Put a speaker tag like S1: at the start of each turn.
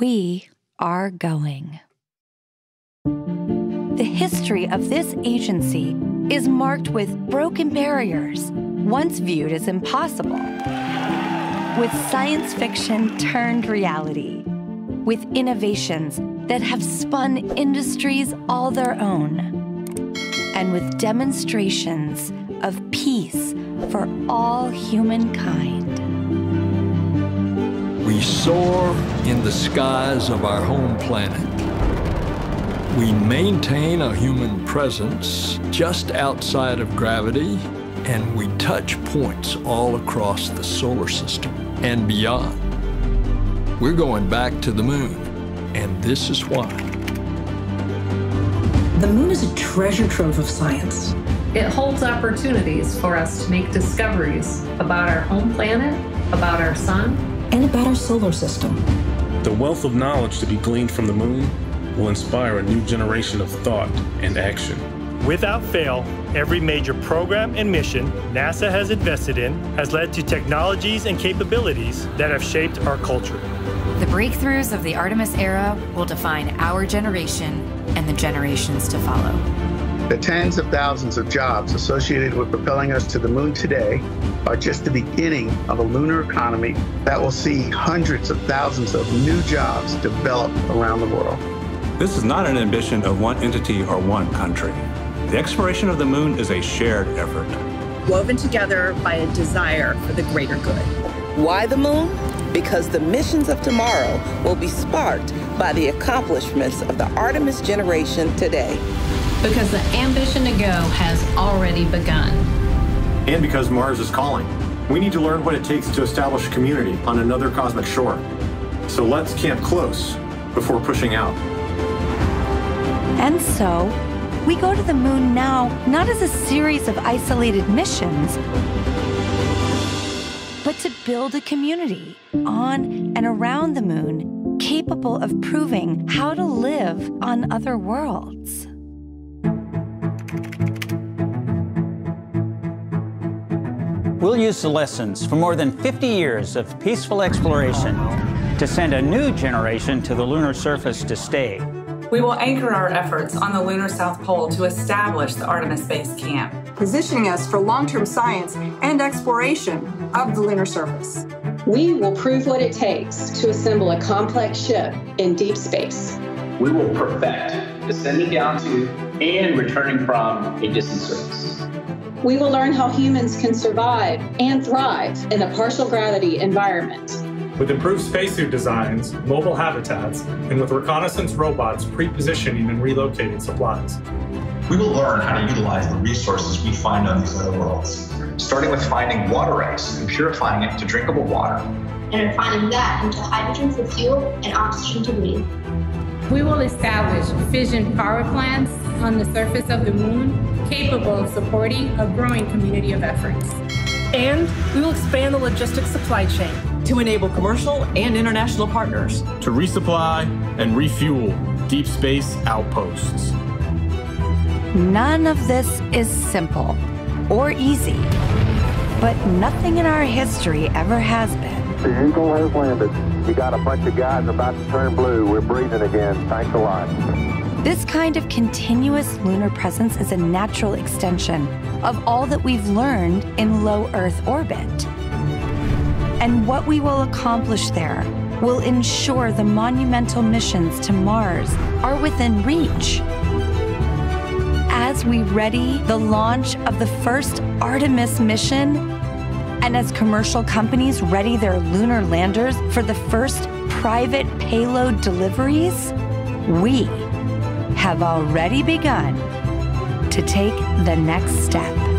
S1: we are going. The history of this agency is marked with broken barriers, once viewed as impossible, with science fiction turned reality, with innovations that have spun industries all their own, and with demonstrations of peace for all humankind.
S2: We soar in the skies of our home planet. We maintain a human presence just outside of gravity, and we touch points all across the solar system and beyond. We're going back to the moon, and this is why.
S3: The moon is a treasure trove of science.
S4: It holds opportunities for us to make discoveries about our home planet, about our sun,
S3: and about our solar system.
S5: The wealth of knowledge to be gleaned from the moon will inspire a new generation of thought and action.
S6: Without fail, every major program and mission NASA has invested in has led to technologies and capabilities that have shaped our culture.
S7: The breakthroughs of the Artemis era will define our generation and the generations to follow.
S8: The tens of thousands of jobs associated with propelling us to the moon today are just the beginning of a lunar economy that will see hundreds of thousands of new jobs develop around the world.
S9: This is not an ambition of one entity or one country. The exploration of the moon is a shared effort.
S10: Woven together by a desire for the greater good.
S11: Why the moon? Because the missions of tomorrow will be sparked by the accomplishments of the Artemis generation today.
S12: Because the ambition to go has already begun.
S13: And because Mars is calling. We need to learn what it takes to establish a community on another cosmic shore. So let's camp close before pushing out.
S1: And so, we go to the moon now not as a series of isolated missions, but to build a community on and around the moon capable of proving how to live on other worlds.
S14: We'll use the lessons from more than 50 years of peaceful exploration to send a new generation to the lunar surface to stay.
S15: We will anchor our efforts on the lunar South Pole to establish the Artemis Base Camp,
S16: positioning us for long term science and exploration of the lunar surface.
S17: We will prove what it takes to assemble a complex ship in deep space.
S18: We will perfect descending down to and returning from a distant surface.
S17: We will learn how humans can survive and thrive in a partial gravity environment.
S19: With improved spacesuit designs, mobile habitats, and with reconnaissance robots pre-positioning and relocating supplies.
S20: We will learn how to utilize the resources we find on these other worlds, starting with finding water ice and purifying it to drinkable water.
S21: And refining that into hydrogen for fuel and oxygen to breathe.
S22: We will establish fission power plants on the surface of the moon capable of supporting a growing community of efforts.
S23: And we will expand the logistics supply chain to enable commercial and international partners
S24: to resupply and refuel deep space outposts.
S1: None of this is simple or easy, but nothing in our history ever has been.
S25: The Eagle has landed. You got a bunch of guys about to turn blue. We're breathing again. Thanks a lot.
S1: This kind of continuous lunar presence is a natural extension of all that we've learned in low Earth orbit. And what we will accomplish there will ensure the monumental missions to Mars are within reach. As we ready the launch of the first Artemis mission, and as commercial companies ready their lunar landers for the first private payload deliveries, we have already begun to take the next step.